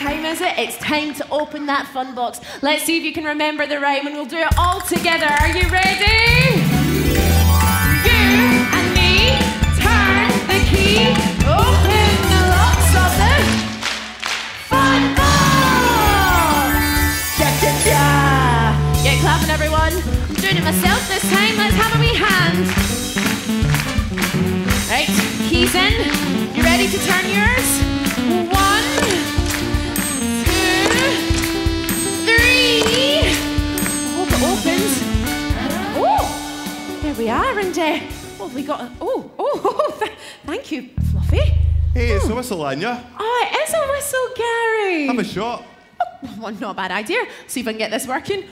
time is it? It's time to open that fun box. Let's see if you can remember the rhyme and we'll do it all together. Are you ready? You and me turn the key, open the locks of the fun box. Ja, ja, ja. Get clapping, everyone. I'm doing it myself this time. Let's have a wee hand. And uh, what have we got? Oh, oh, th- thank you, Fluffy. Hey, it's a whistle on you. Oh, it is a whistle, Gary. Have a shot. Well, not a bad idea. See if I can get this working.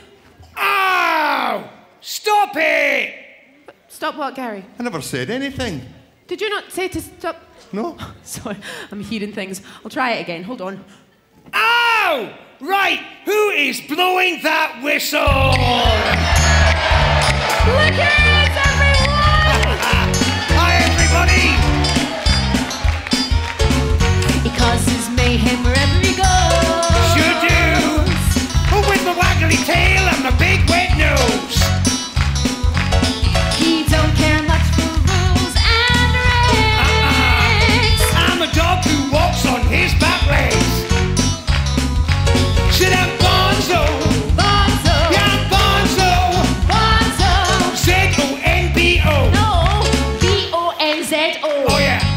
Ow! Stop it! Stop what, Gary? I never said anything. Did you not say to stop? No. Sorry, I'm hearing things. I'll try it again. Hold on. Ow! Right, who is blowing that whistle? Oh, yeah,